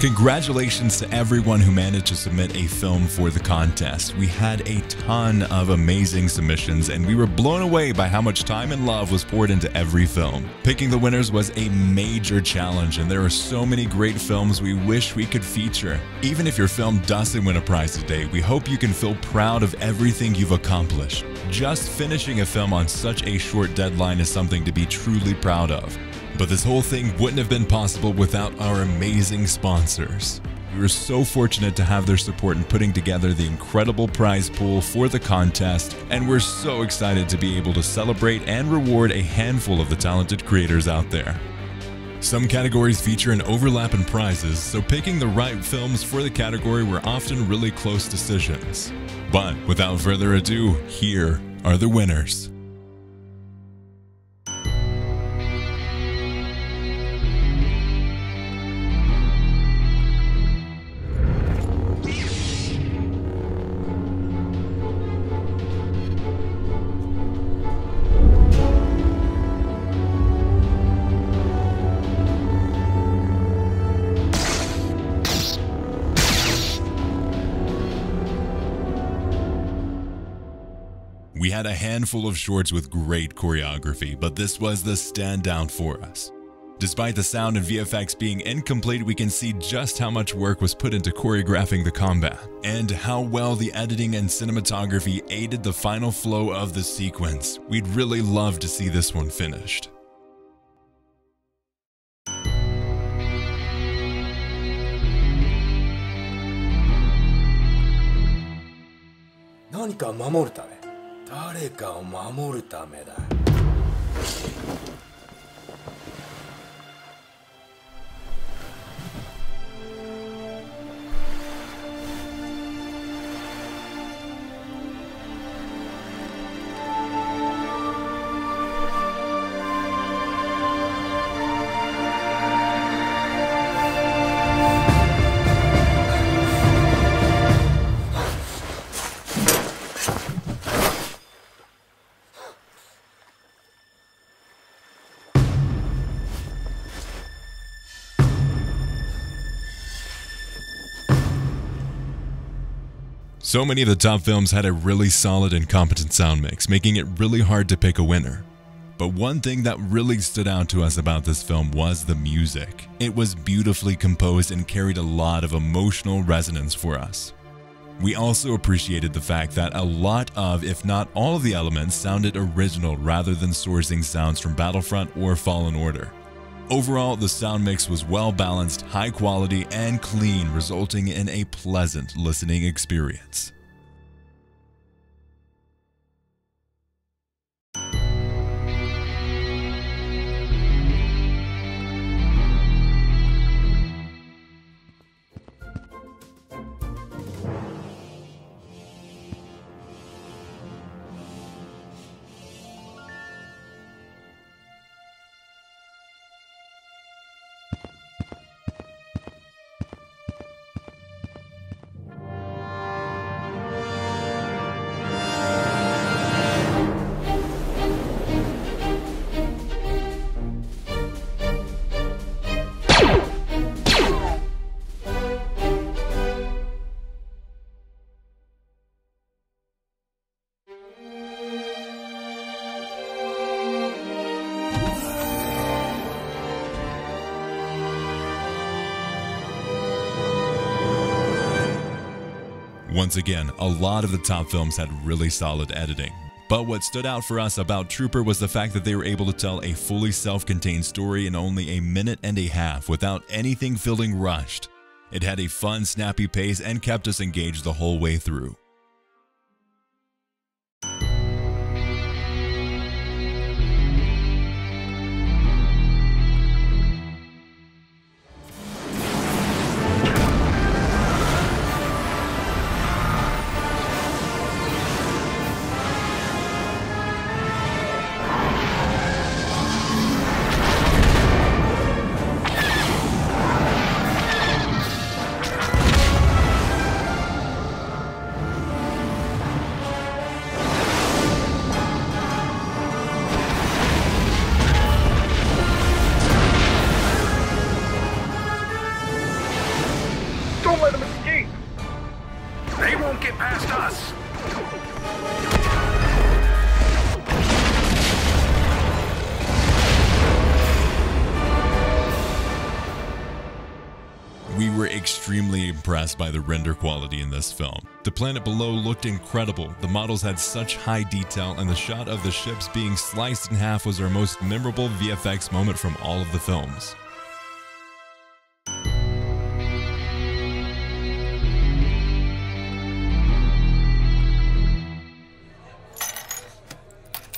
Congratulations to everyone who managed to submit a film for the contest. We had a ton of amazing submissions, and we were blown away by how much time and love was poured into every film. Picking the winners was a major challenge, and there are so many great films we wish we could feature. Even if your film doesn't win a prize today, we hope you can feel proud of everything you've accomplished. Just finishing a film on such a short deadline is something to be truly proud of. But this whole thing wouldn't have been possible without our amazing sponsors. We were so fortunate to have their support in putting together the incredible prize pool for the contest, and we're so excited to be able to celebrate and reward a handful of the talented creators out there. Some categories feature an overlap in prizes, so picking the right films for the category were often really close decisions. But without further ado, here are the winners. We had a handful of shorts with great choreography, but this was the standout for us. Despite the sound and VFX being incomplete, we can see just how much work was put into choreographing the combat, and how well the editing and cinematography aided the final flow of the sequence. We'd really love to see this one finished. Something 誰かを守るためだ。So many of the top films had a really solid and competent sound mix, making it really hard to pick a winner. But one thing that really stood out to us about this film was the music. It was beautifully composed and carried a lot of emotional resonance for us. We also appreciated the fact that a lot of, if not all of the elements, sounded original rather than sourcing sounds from Battlefront or Fallen Order. Overall, the sound mix was well balanced, high quality, and clean, resulting in a pleasant listening experience. Once again, a lot of the top films had really solid editing. But what stood out for us about Trooper was the fact that they were able to tell a fully self-contained story in only a minute and a half without anything feeling rushed. It had a fun, snappy pace and kept us engaged the whole way through. Impressed by the render quality in this film. The planet below looked incredible, the models had such high detail, and the shot of the ships being sliced in half was our most memorable VFX moment from all of the films.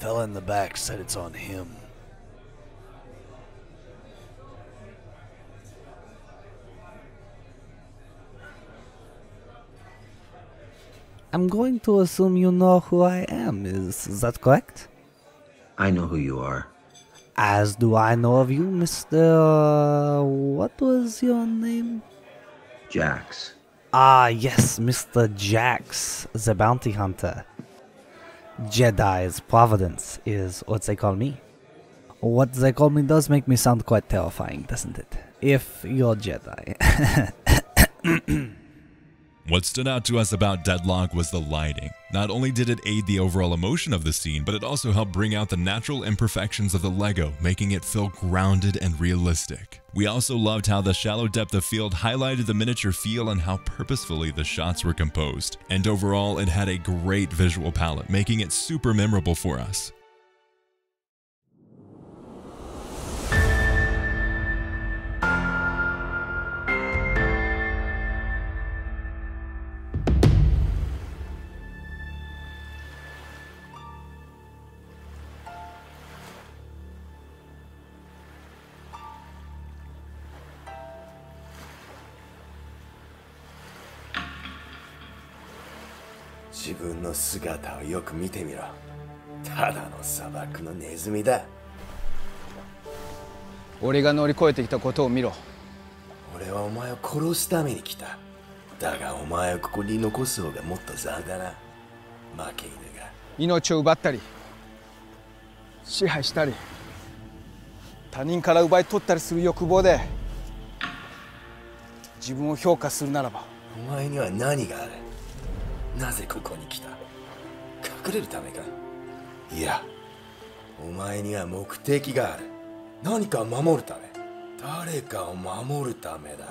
Fella in the back said it's on him. I'm going to assume you know who I am. Is that correct? I know who you are. As do I know of you, Mr. What was your name? Jax. Ah, yes, Mr. Jax, the bounty hunter. Jedi's Providence is what they call me. What they call me does make me sound quite terrifying, doesn't it? If you're Jedi. What stood out to us about Deadlock was the lighting. Not only did it aid the overall emotion of the scene, but it also helped bring out the natural imperfections of the LEGO, making it feel grounded and realistic. We also loved how the shallow depth of field highlighted the miniature feel and how purposefully the shots were composed. And overall, it had a great visual palette, making it super memorable for us. “自分の姿をよく見てみろ。ただの砂漠のネズミだ。俺が乗り越えてきたことを見ろ。俺はお前を殺すために来た。だがお前をここに残す方がもっとザルだな。負け犬が。命を奪ったり支配したり他人から奪い取ったりする欲望で自分を評価するならば。お前には何がある？なぜここに来た隠れるためかいやお前には目的がある何かを守るため誰かを守るためだ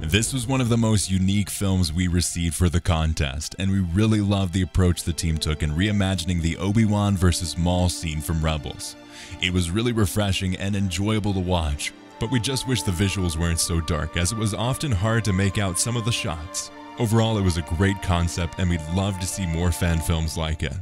This was one of the most unique films we received for the contest, and we really loved the approach the team took in reimagining the Obi-Wan versus Maul scene from Rebels. It was really refreshing and enjoyable to watch, but we just wish the visuals weren't so dark as it was often hard to make out some of the shots. Overall, it was a great concept and we'd love to see more fan films like it.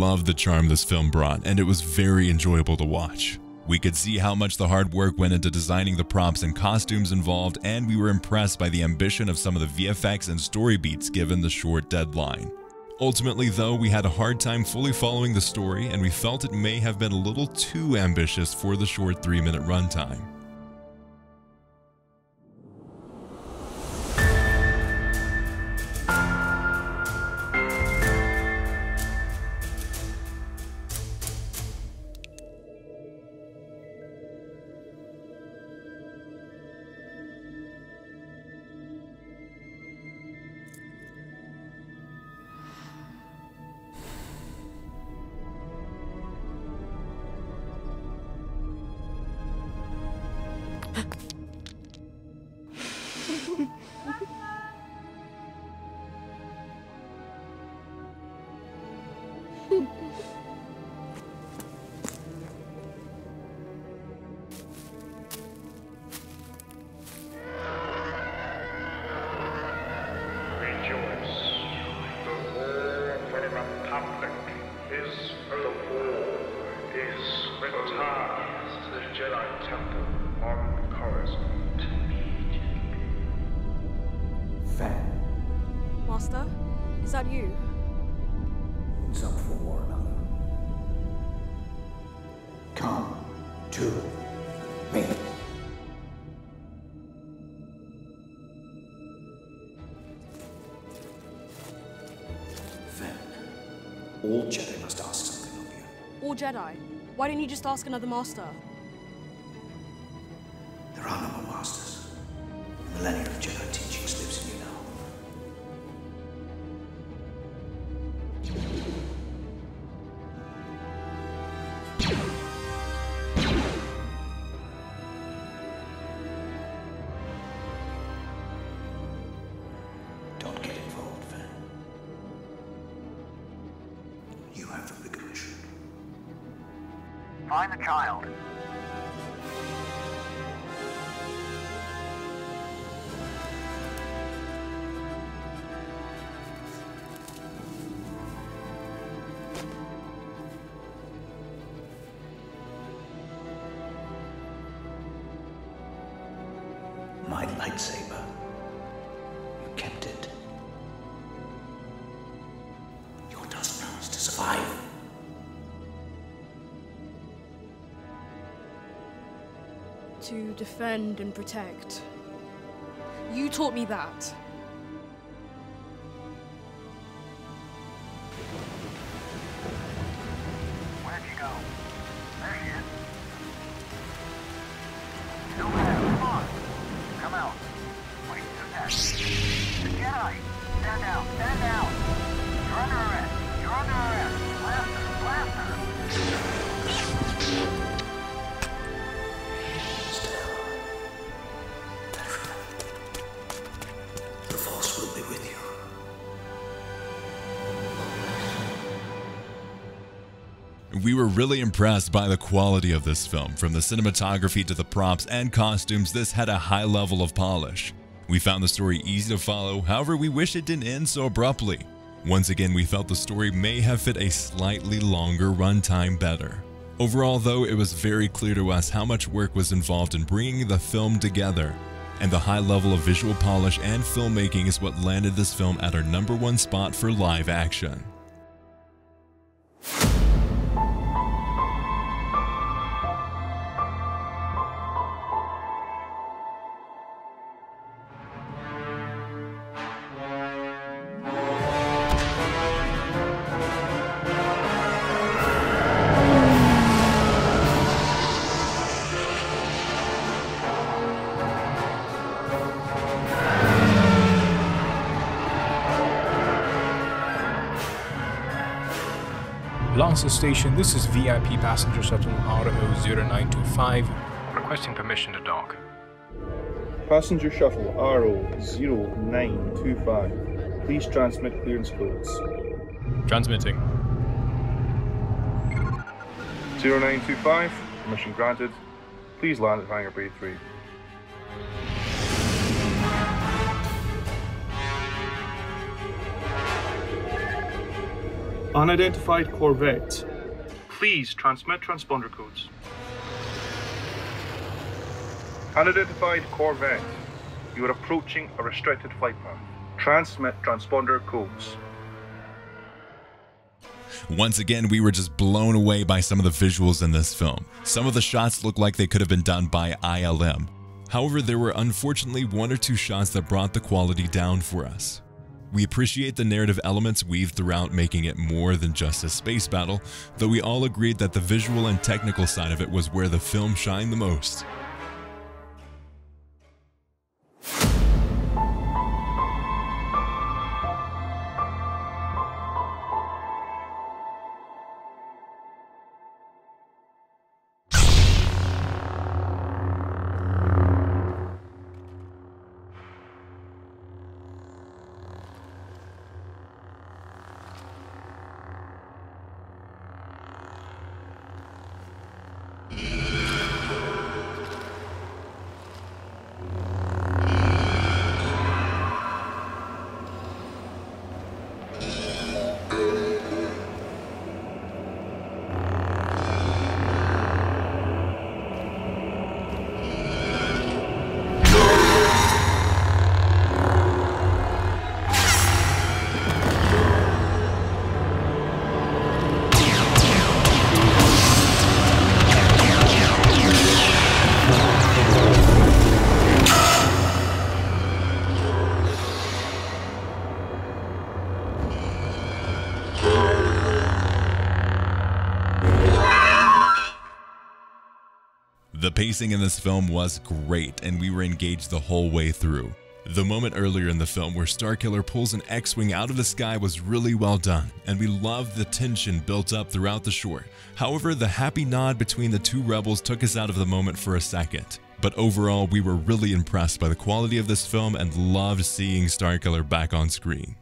Loved the charm this film brought, and it was very enjoyable to watch. We could see how much the hard work went into designing the props and costumes involved, and we were impressed by the ambition of some of the VFX and story beats given the short deadline. Ultimately, though, we had a hard time fully following the story, and we felt it may have been a little too ambitious for the short three minute runtime. The war for the Republic is over. The war is returned to the Jedi Temple on Coruscant. Fan. Master, is that you? Jedi? Why didn't you just ask another master? There are no more masters. Find the child. My lightsaber. To defend and protect. You taught me that. We were really impressed by the quality of this film. From the cinematography to the props and costumes, this had a high level of polish. We found the story easy to follow, however, we wish it didn't end so abruptly. Once again, we felt the story may have fit a slightly longer runtime better. Overall, though, it was very clear to us how much work was involved in bringing the film together. And the high level of visual polish and filmmaking is what landed this film at our number one spot for live action. Lancer Station, this is VIP Passenger Shuttle RO 0925. Requesting permission to dock. Passenger Shuttle RO 0925. Please transmit clearance codes. Transmitting. 0925, permission granted. Please land at Hangar Bay 3. Unidentified Corvette. Please transmit transponder codes. Unidentified Corvette. You are approaching a restricted flight path. Transmit transponder codes. Once again, we were just blown away by some of the visuals in this film. Some of the shots looked like they could have been done by ILM. However, there were unfortunately one or two shots that brought the quality down for us. We appreciate the narrative elements weaved throughout, making it more than just a space battle, though we all agreed that the visual and technical side of it was where the film shined the most. Pacing in this film was great, and we were engaged the whole way through. The moment earlier in the film where Starkiller pulls an X Wing out of the sky was really well done, and we loved the tension built up throughout the short. However, the happy nod between the two rebels took us out of the moment for a second. But overall, we were really impressed by the quality of this film and loved seeing Starkiller back on screen.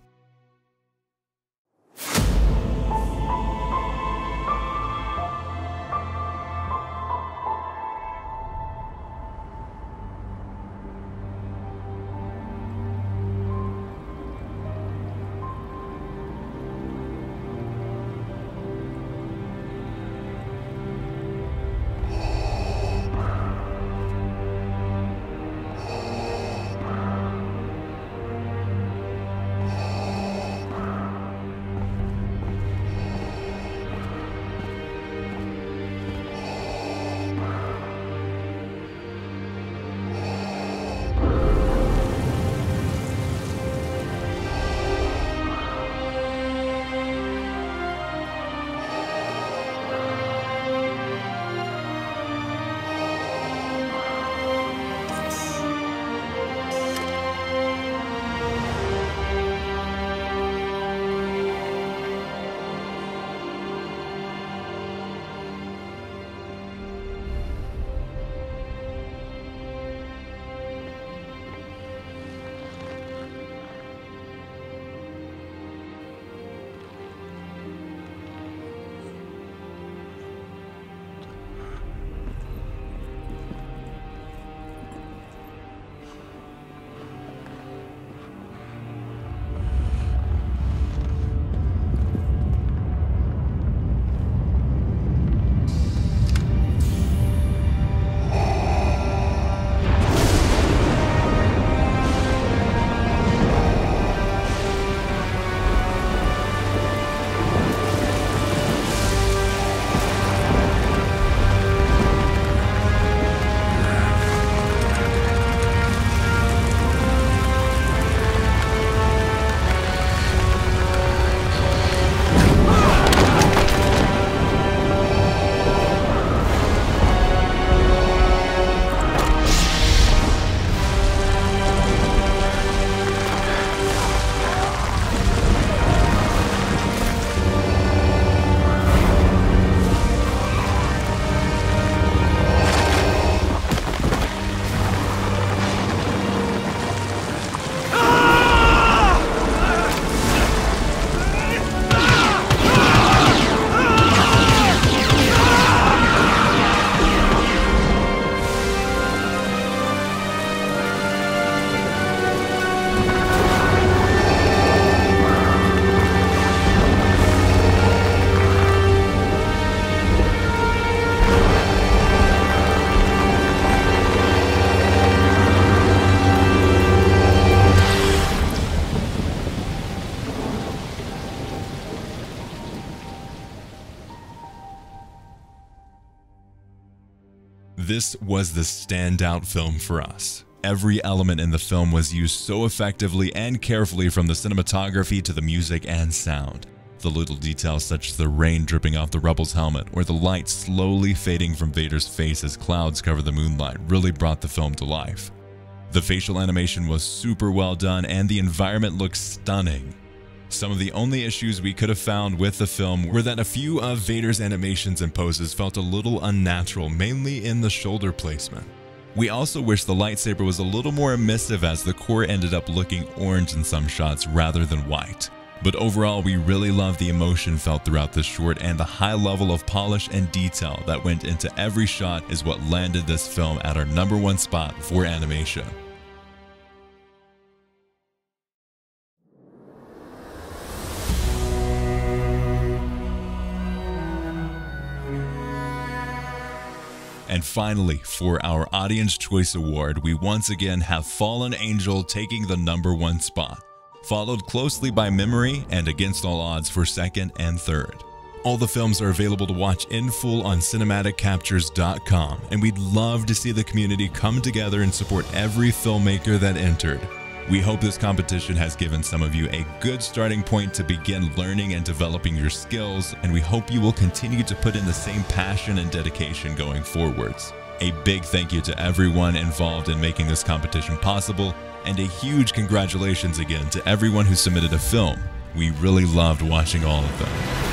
This was the standout film for us. Every element in the film was used so effectively and carefully from the cinematography to the music and sound. The little details such as the rain dripping off the rebel's helmet or the light slowly fading from Vader's face as clouds cover the moonlight really brought the film to life. The facial animation was super well done and the environment looked stunning. Some of the only issues we could have found with the film were that a few of Vader's animations and poses felt a little unnatural, mainly in the shoulder placement. We also wish the lightsaber was a little more emissive as the core ended up looking orange in some shots rather than white. But overall, we really loved the emotion felt throughout this short and the high level of polish and detail that went into every shot is what landed this film at our number one spot for animation. And finally, for our Audience Choice Award, we once again have Fallen Angel taking the number one spot, followed closely by Memory and Against All Odds for second and third. All the films are available to watch in full on cinematiccaptures.com, and we'd love to see the community come together and support every filmmaker that entered. We hope this competition has given some of you a good starting point to begin learning and developing your skills, and we hope you will continue to put in the same passion and dedication going forwards. A big thank you to everyone involved in making this competition possible, and a huge congratulations again to everyone who submitted a film. We really loved watching all of them.